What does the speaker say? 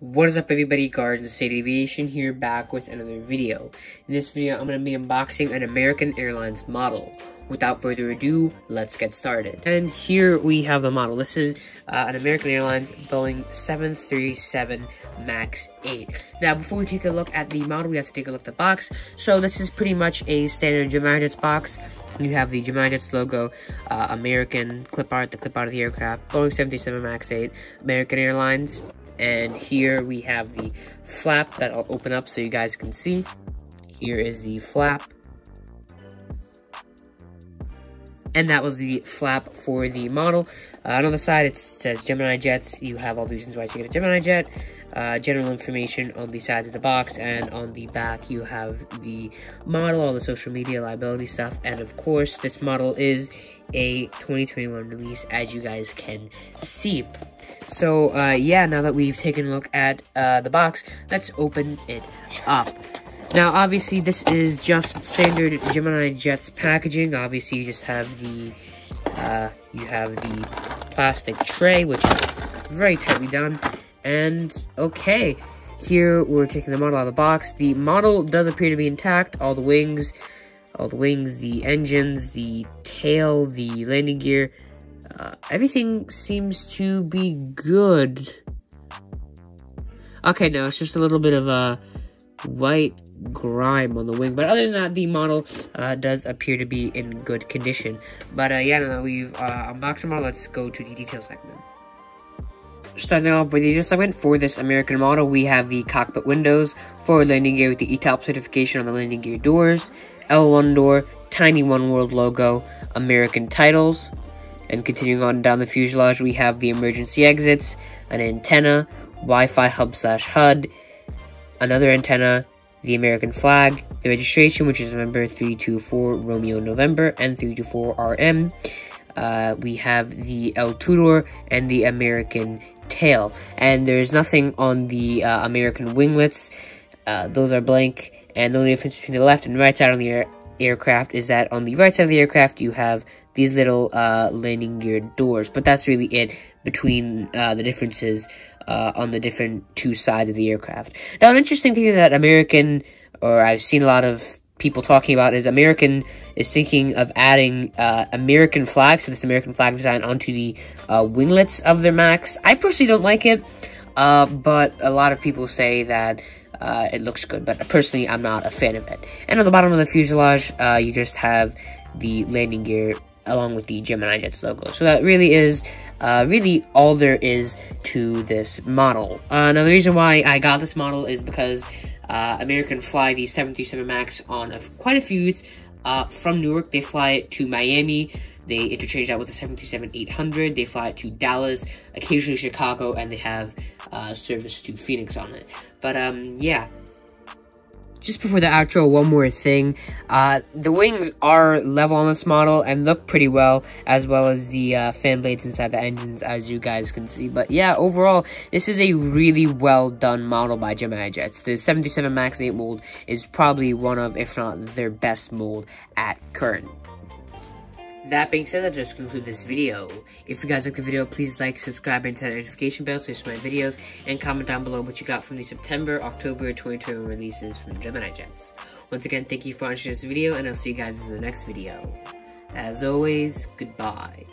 What is up everybody, Garden State Aviation here back with another video. In this video, I'm going to be unboxing an American Airlines model. Without further ado, let's get started. And here we have the model. This is uh, an American Airlines Boeing 737 MAX 8. Now, before we take a look at the model, we have to take a look at the box. So this is pretty much a standard Gemini Jets box. You have the Gemini Jets logo, uh, American clip art, the clip art of the aircraft, Boeing 737 MAX 8, American Airlines, and here we have the flap that I'll open up so you guys can see. Here is the flap. And that was the flap for the model. Uh, on the side, it says Gemini Jets. You have all the reasons why you get a Gemini Jet. Uh, general information on the sides of the box, and on the back you have the model, all the social media liability stuff, and of course this model is a 2021 release, as you guys can see. So, uh, yeah, now that we've taken a look at uh, the box, let's open it up. Now, obviously, this is just standard Gemini Jets packaging. Obviously, you just have the, uh, you have the plastic tray, which is very tightly done. And, okay, here we're taking the model out of the box. The model does appear to be intact. All the wings, all the wings, the engines, the tail, the landing gear, uh, everything seems to be good. Okay, no, it's just a little bit of a white grime on the wing. But other than that, the model uh, does appear to be in good condition. But uh, yeah, now that we've uh, unboxed the model, let's go to the detail segment. Starting off with the detail segment, for this American model, we have the cockpit windows, forward landing gear with the ETOP certification on the landing gear doors, L1 door, tiny One World logo, American titles, and continuing on down the fuselage, we have the emergency exits, an antenna, Wi-Fi hub slash HUD, another antenna, the American flag, the registration, which is number 324 Romeo November and 324 RM. Uh, we have the L2 door and the American tail. And there's nothing on the uh, American winglets. Uh, those are blank. And the only difference between the left and right side on the air aircraft is that on the right side of the aircraft, you have these little uh, landing gear doors. But that's really it between uh, the differences uh, on the different two sides of the aircraft. Now, an interesting thing that American, or I've seen a lot of people talking about, is American is thinking of adding uh, American flags, so this American flag design onto the uh, winglets of their Max. I personally don't like it, uh, but a lot of people say that uh, it looks good, but personally, I'm not a fan of it. And on the bottom of the fuselage, uh, you just have the landing gear along with the Gemini Jets logo. So that really is uh, really all there is to this model. Uh, now the reason why I got this model is because uh, American fly the 737 MAX on a, quite a few routes uh, from Newark. They fly it to Miami. They interchange that with the 737-800. They fly it to Dallas, occasionally Chicago, and they have uh, service to Phoenix on it. But um, yeah, just before the outro, one more thing. Uh, the wings are level on this model and look pretty well, as well as the uh, fan blades inside the engines, as you guys can see. But yeah, overall, this is a really well done model by Gemini Jets. The 77 Max 8 mold is probably one of, if not their best mold at current. That being said, that does conclude this video. If you guys like the video, please like, subscribe, and hit that notification bell so you see my videos, and comment down below what you got from the September, October 2020 releases from Gemini Jets. Once again, thank you for watching this video, and I'll see you guys in the next video. As always, goodbye.